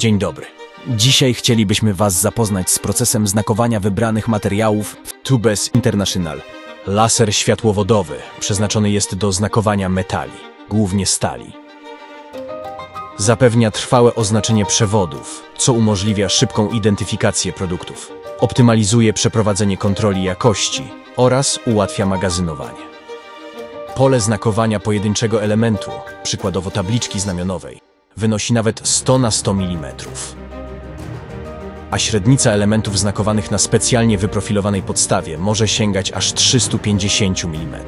Dzień dobry. Dzisiaj chcielibyśmy Was zapoznać z procesem znakowania wybranych materiałów w Tubes International. Laser światłowodowy przeznaczony jest do znakowania metali, głównie stali. Zapewnia trwałe oznaczenie przewodów, co umożliwia szybką identyfikację produktów. Optymalizuje przeprowadzenie kontroli jakości oraz ułatwia magazynowanie. Pole znakowania pojedynczego elementu, przykładowo tabliczki znamionowej, wynosi nawet 100 na 100 mm. A średnica elementów znakowanych na specjalnie wyprofilowanej podstawie może sięgać aż 350 mm.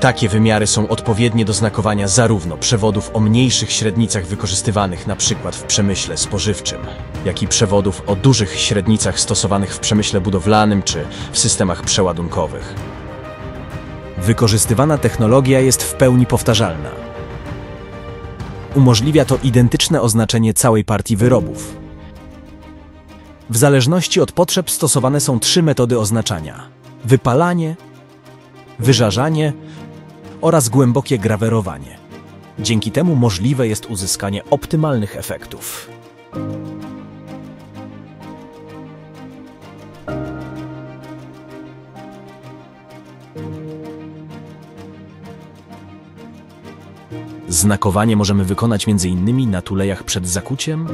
Takie wymiary są odpowiednie do znakowania zarówno przewodów o mniejszych średnicach wykorzystywanych np. w przemyśle spożywczym, jak i przewodów o dużych średnicach stosowanych w przemyśle budowlanym czy w systemach przeładunkowych. Wykorzystywana technologia jest w pełni powtarzalna. Umożliwia to identyczne oznaczenie całej partii wyrobów. W zależności od potrzeb stosowane są trzy metody oznaczania: wypalanie, wyżarzanie oraz głębokie grawerowanie. Dzięki temu możliwe jest uzyskanie optymalnych efektów. Znakowanie możemy wykonać m.in. na tulejach przed zakuciem,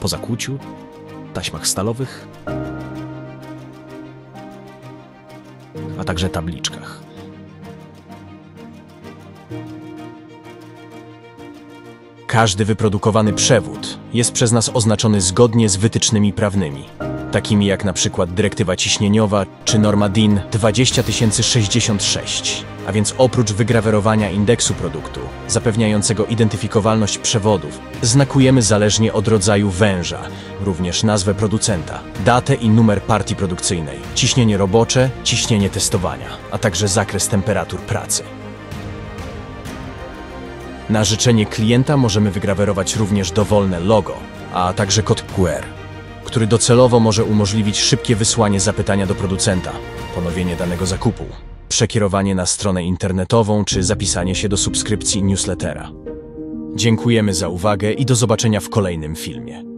po zakuciu, taśmach stalowych, a także tabliczkach. Każdy wyprodukowany przewód jest przez nas oznaczony zgodnie z wytycznymi prawnymi, takimi jak na przykład dyrektywa ciśnieniowa czy norma DIN 20066. A więc oprócz wygrawerowania indeksu produktu, zapewniającego identyfikowalność przewodów, znakujemy zależnie od rodzaju węża, również nazwę producenta, datę i numer partii produkcyjnej, ciśnienie robocze, ciśnienie testowania, a także zakres temperatur pracy. Na życzenie klienta możemy wygrawerować również dowolne logo, a także kod QR, który docelowo może umożliwić szybkie wysłanie zapytania do producenta, ponowienie danego zakupu, przekierowanie na stronę internetową czy zapisanie się do subskrypcji newslettera. Dziękujemy za uwagę i do zobaczenia w kolejnym filmie.